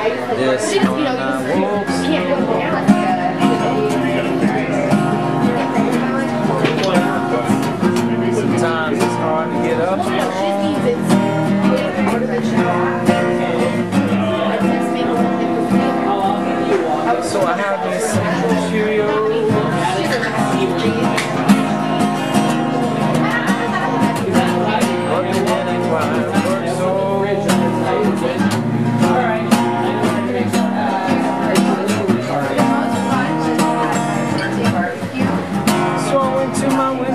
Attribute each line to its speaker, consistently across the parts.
Speaker 1: This one I want.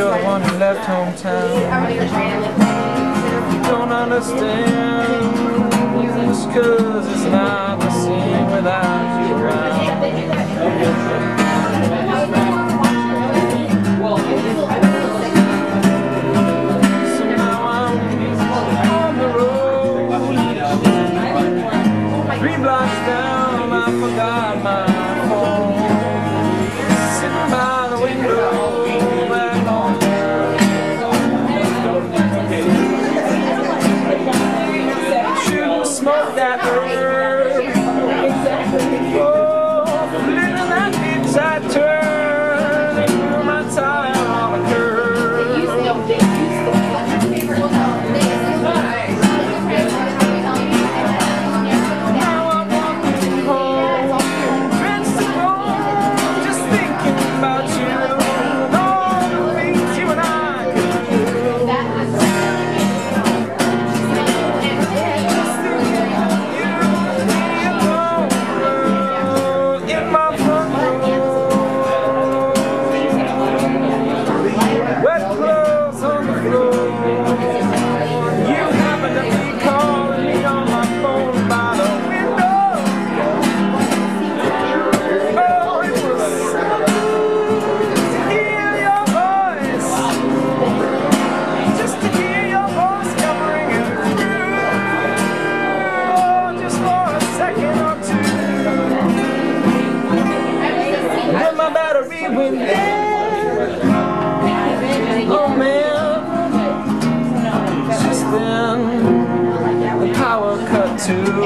Speaker 1: you're the one who left hometown. You don't understand. Just cause it's not the same without you around. Three blocks down, I forgot my smoke that with me. Oh man, just then the power cut too.